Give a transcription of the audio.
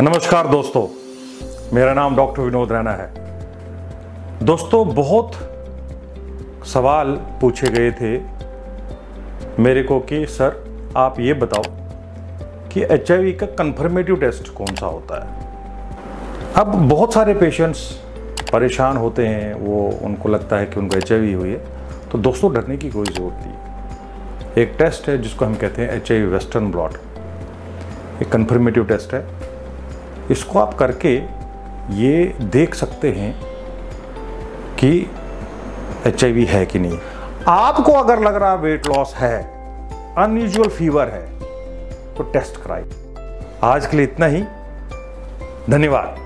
नमस्कार दोस्तों, मेरा नाम डॉक्टर विनोद रैना है। दोस्तों, बहुत सवाल पूछे गए थे मेरे को कि, सर, आप ये बताओ कि एचआईवी का कन्फर्मेटिव टेस्ट कौन सा होता है? अब बहुत सारे पेशेंट्स परेशान होते हैं, वो उनको लगता है कि उनको एचआईवी हुई है। तो दोस्तों, डरने की कोई ज़रूरत नहीं। एक टेस्ट है जिसको हम कहते हैं एचआईवी वेस्टर्न ब्लॉट। एक कन्फर्मेटिव टेस्ट है। इसको आप करके ये देख सकते हैं कि एचआईवी है कि नहीं। आपको अगर लग रहा वेट लॉस है अनयूजल फीवर है तो टेस्ट कराइए। आज के लिए इतना ही। धन्यवाद।